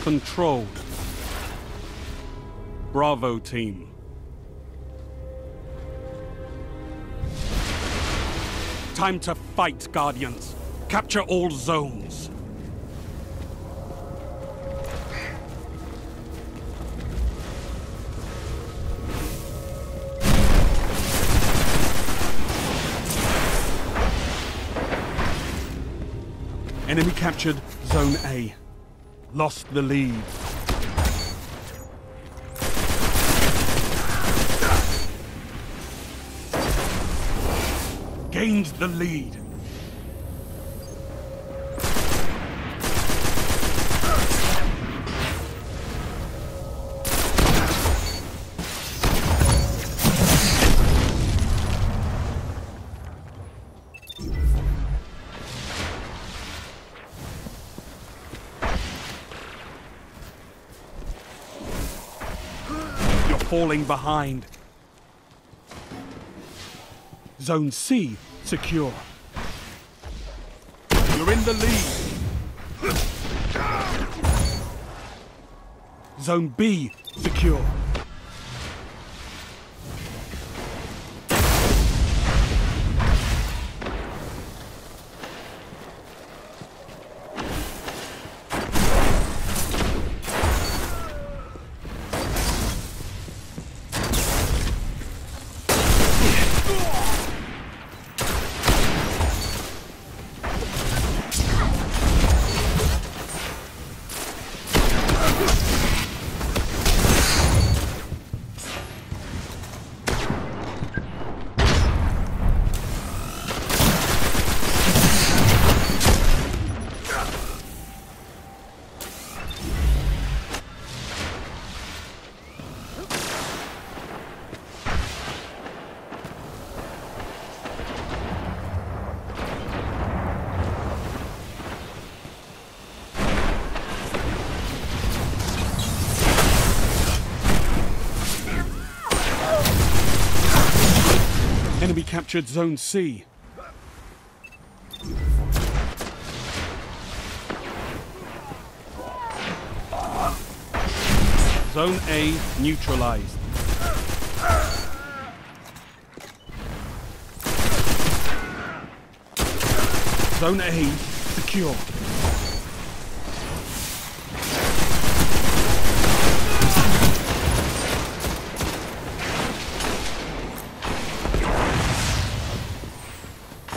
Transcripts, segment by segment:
controlled. Bravo team. Time to fight, Guardians. Capture all zones. Enemy captured Zone A. Lost the lead. Gained the lead. Falling behind. Zone C secure. You're in the lead. Zone B secure. Captured Zone C. Zone A neutralized. Zone A secure.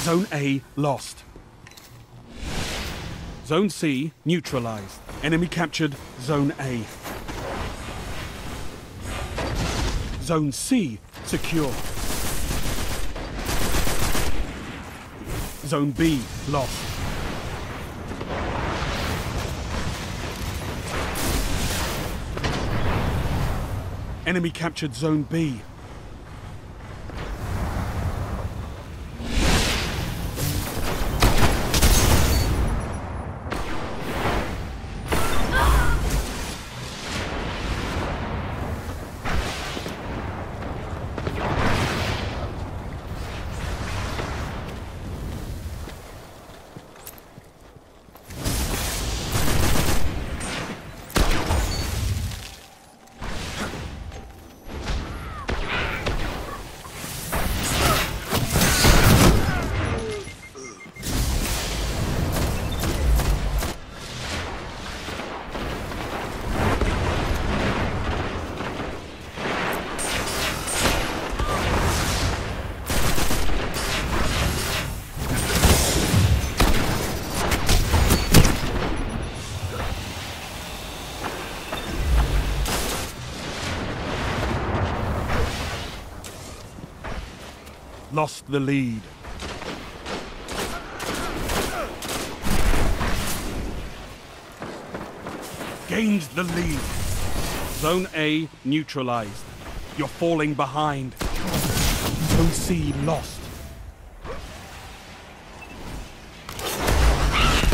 Zone A lost. Zone C neutralized. Enemy captured Zone A. Zone C secure. Zone B lost. Enemy captured Zone B. lost the lead. Gained the lead. Zone A neutralized. You're falling behind. Zone C lost.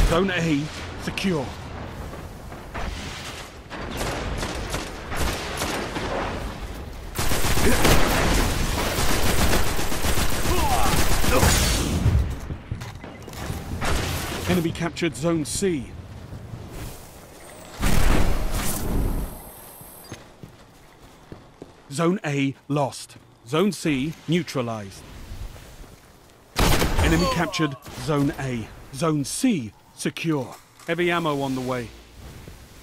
Zone A secure. Enemy captured Zone C. Zone A lost. Zone C neutralized. Enemy captured Zone A. Zone C secure. Heavy ammo on the way.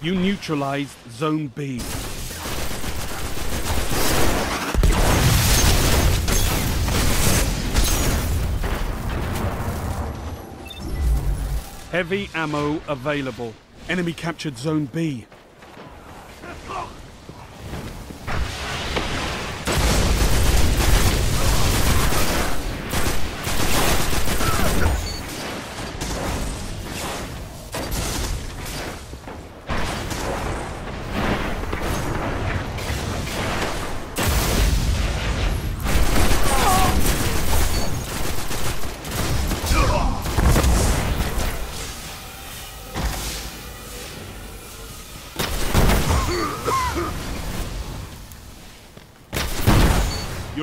You neutralized Zone B. Heavy ammo available. Enemy captured Zone B.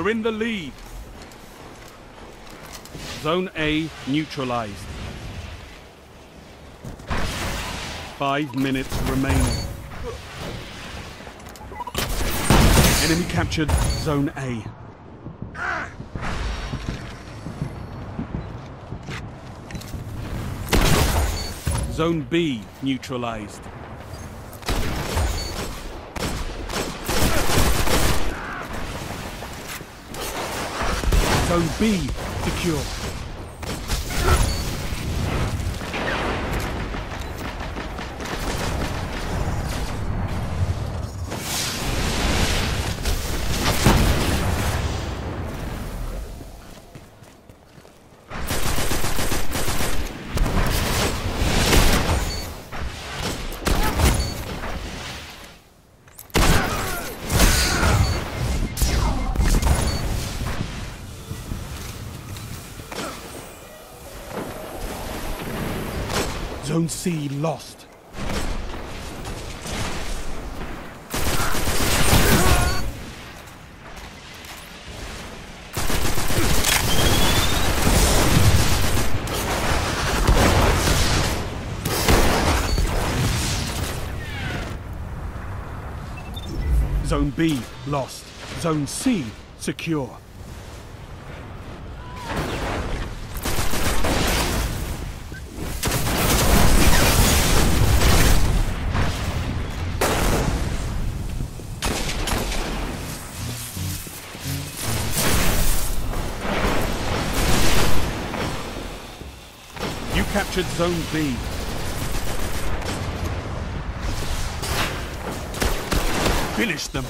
You're in the lead. Zone A neutralized. Five minutes remaining. Enemy captured Zone A. Zone B neutralized. Zone B secure. Zone C lost. Zone B lost. Zone C secure. Captured Zone B. Finish them.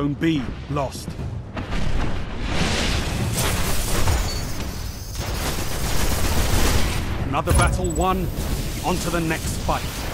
Zone B lost. Another battle won. On to the next fight.